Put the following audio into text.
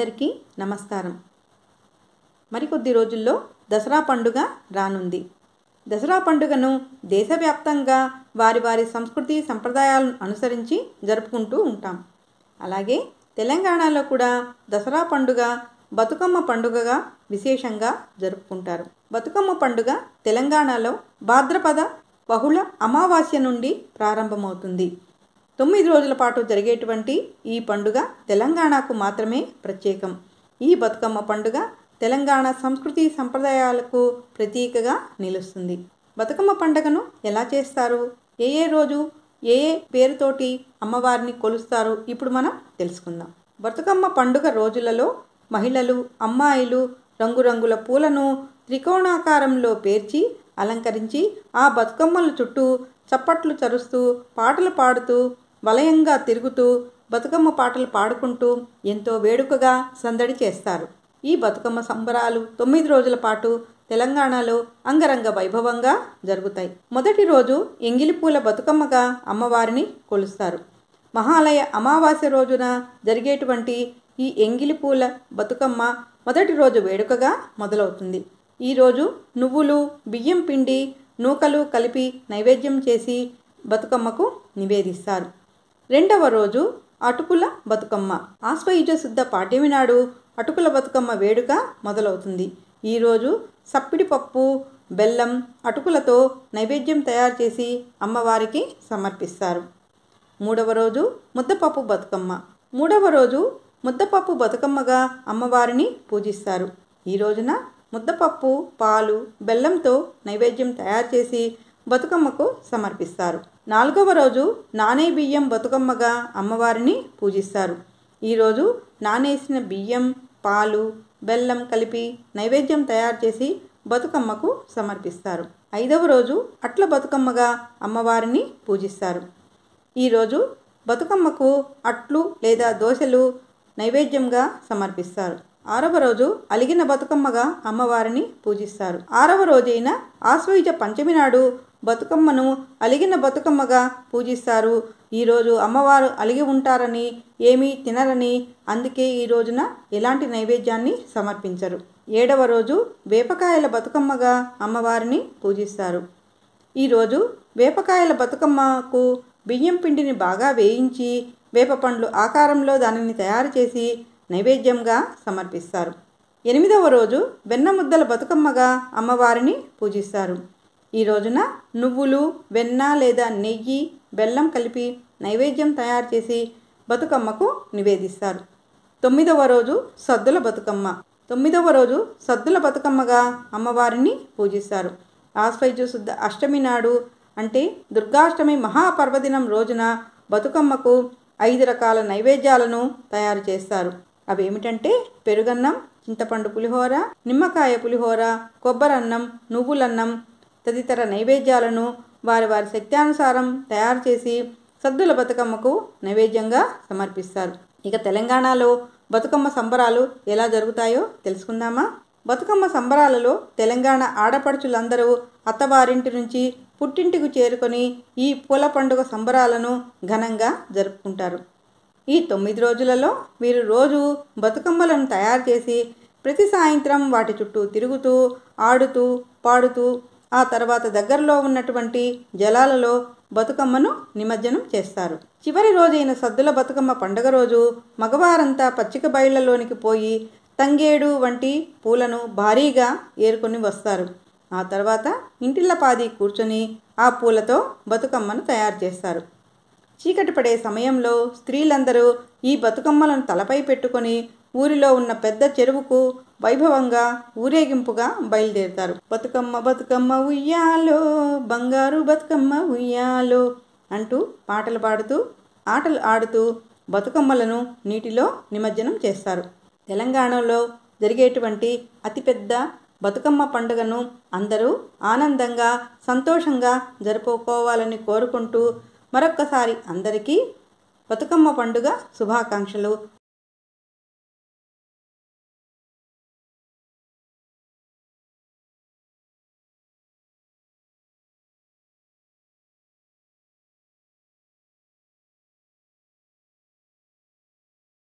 అందరికీ నమస్కారం. మరికొద్ది రోజుల్లో దసరా పండుగ రానుంది. దసరా పండుగను దేశవ్యాప్తంగా వారి వారి సంస్కృతి సంప్రదాయాలను అనుసరించి జరుపుకుంటూ ఉంటాం. అలాగే తెలంగాణలో కూడా దసరా పండుగ బతుకమ్మ పండుగగా విశేషంగా జరుపుకుంటారు. బతుకమ్మ పండుగ తెలంగాణలో భాద్రపద బహుళ అమావాస్య నుండి ప్రారంభమవుతుంది. తొమ్మిది రోజుల పాటు జరిగేటువంటి ఈ పండుగ తెలంగాణకు మాత్రమే ప్రత్యేకం. ఈ బతుకమ్మ పండుగ తెలంగాణ సంస్కృతి సంప్రదాయాలకు ప్రతీకగా నిలుస్తుంది. బతుకమ్మ పండుగను ఎలా చేస్తారు? ఏ ఏ రోజు ఏ ఏ పేరుతోటి అమ్మవారిని కొలుస్తారు? ఇప్పుడు మనం తెలుసుకుందాం. బతుకమ్మ పండుగ రోజులలో మహిళలు అమ్మాయిలు రంగురంగుల పూలను త్రికోణాకారంలో పేర్చి అలంకరించి ఆ బతుకమ్మల చుట్టూ చప్పట్లు చరుస్తూ పాటలు పాడుతూ వలయంగా తిరుగుతూ బతుకమ్మ పాటలు పాడుకుంటూ ఎంతో వేడుకగా సందడి చేస్తారు. ఈ బతుకమ్మ సంబరాలు తొమ్మిది రోజుల పాటు తెలంగాణలో అంగరంగ వైభవంగా జరుగుతాయి. మొదటి రోజు ఎంగిలిపూల బతుకమ్మగా అమ్మవారిని కొలుస్తారు. మహాలయ అమావాస్య రోజున జరిగేటువంటి ఈ ఎంగిలిపూల బతుకమ్మ మొదటి రోజు వేడుకగా మొదలవుతుంది. ఈరోజు నువ్వులు బియ్యం పిండి నూకలు కలిపి నైవేద్యం చేసి బతుకమ్మకు నివేదిస్తారు. రెండవ రోజు అటుకుల బతుకమ్మ. ఆశ్వయుజ శుద్ధ పాఠ్యమినాడు అటుకుల బతుకమ్మ వేడుక మొదలవుతుంది. ఈరోజు సప్పిడి పప్పు బెల్లం అటుకులతో నైవేద్యం తయారు చేసి అమ్మవారికి సమర్పిస్తారు. మూడవ రోజు ముద్దపప్పు బతుకమ్మ. మూడవ రోజు ముద్దపప్పు బతుకమ్మగా అమ్మవారిని పూజిస్తారు. ఈ రోజున ముద్దపప్పు పాలు బెల్లంతో నైవేద్యం తయారు చేసి బతుకమ్మకు సమర్పిస్తారు. నాలుగవ రోజు నానే బియ్యం బతుకమ్మగా అమ్మవారిని పూజిస్తారు. ఈరోజు నానేసిన బియ్యం పాలు బెల్లం కలిపి నైవేద్యం తయారు చేసి బతుకమ్మకు సమర్పిస్తారు. ఐదవ రోజు అట్ల బతుకమ్మగా అమ్మవారిని పూజిస్తారు. ఈరోజు బతుకమ్మకు అట్లు లేదా దోశలు నైవేద్యంగా సమర్పిస్తారు. ఆరవ రోజు అలిగిన బతుకమ్మగా అమ్మవారిని పూజిస్తారు. ఆరవ రోజైన ఆశ్వయుజ పంచమి నాడు బతుకమ్మను అలిగిన బతుకమ్మగా పూజిస్తారు. ఈరోజు అమ్మవారు అలిగి ఉంటారని ఏమీ తినరని అందుకే ఈ రోజున ఎలాంటి నైవేద్యాన్ని సమర్పించరు. ఏడవ రోజు వేపకాయల బతుకమ్మగా అమ్మవారిని పూజిస్తారు. ఈరోజు వేపకాయల బతుకమ్మకు బియ్యం పిండిని బాగా వేయించి వేప పండ్లు ఆకారంలో దానిని తయారు చేసి నైవేద్యంగా సమర్పిస్తారు. ఎనిమిదవ రోజు వెన్న ముద్దల బతుకమ్మగా అమ్మవారిని పూజిస్తారు. ఈ రోజున నువ్వులు వెన్న లేదా నెయ్యి బెల్లం కలిపి నైవేద్యం తయారు చేసి బతుకమ్మకు నివేదిస్తారు. తొమ్మిదవ రోజు సద్దుల బతుకమ్మ. తొమ్మిదవ రోజు సద్దుల బతుకమ్మగా అమ్మవారిని పూజిస్తారు. ఆశ్వైజు శుద్ధ అష్టమి నాడు అంటే దుర్గాష్టమి మహాపర్వదినం రోజున బతుకమ్మకు ఐదు రకాల నైవేద్యాలను తయారు చేస్తారు. అవేమిటంటే పెరుగన్నం చింతపండు పులిహోర నిమ్మకాయ పులిహోర కొబ్బరన్నం నువ్వులన్నం తదితర నైవేద్యాలను వారి వారి శక్త్యానుసారం తయారు చేసి సద్దుల బతుకమ్మకు నైవేద్యంగా సమర్పిస్తారు. ఇక తెలంగాణలో బతుకమ్మ సంబరాలు ఎలా జరుగుతాయో తెలుసుకుందామా? బతుకమ్మ సంబరాలలో తెలంగాణ ఆడపడుచులందరూ అత్తవారింటి నుంచి పుట్టింటికి చేరుకొని ఈ పూల పండుగ సంబరాలను ఘనంగా జరుపుకుంటారు. ఈ తొమ్మిది రోజులలో వీరు రోజు బతుకమ్మలను తయారు చేసి ప్రతి సాయంత్రం వాటి చుట్టూ తిరుగుతూ ఆడుతూ పాడుతూ ఆ తర్వాత దగ్గరలో ఉన్నటువంటి జలాలలో బతుకమ్మను నిమజ్జనం చేస్తారు. చివరి రోజైన సద్దుల బతుకమ్మ పండుగ రోజు మగవారంతా పచ్చిక బయళ్ళలోనికి పోయి తంగేడు వంటి పూలను భారీగా ఏరుకొని వస్తారు. ఆ తర్వాత ఇంటిల్లపాది కూర్చొని ఆ పూలతో బతుకమ్మను తయారు చేస్తారు. చీకటి పడే సమయంలో స్త్రీలందరూ ఈ బతుకమ్మలను తలపై పెట్టుకొని ఊరిలో ఉన్న పెద్ద చెరువుకు వైభవంగా ఊరేగింపుగా బయలుదేరుతారు. బతుకమ్మ బతుకమ్మ ఉయ్యాలో బంగారు బతుకమ్మ ఉయ్యాలో అంటూ పాటలు పాడుతూ ఆటలు ఆడుతూ బతుకమ్మలను నీటిలో నిమజ్జనం చేస్తారు. తెలంగాణలో జరిగేటువంటి అతిపెద్ద బతుకమ్మ పండుగను అందరూ ఆనందంగా సంతోషంగా జరుపుకోవాలని కోరుకుంటూ మరొక్కసారి అందరికీ బతుకమ్మ పండుగ శుభాకాంక్షలు.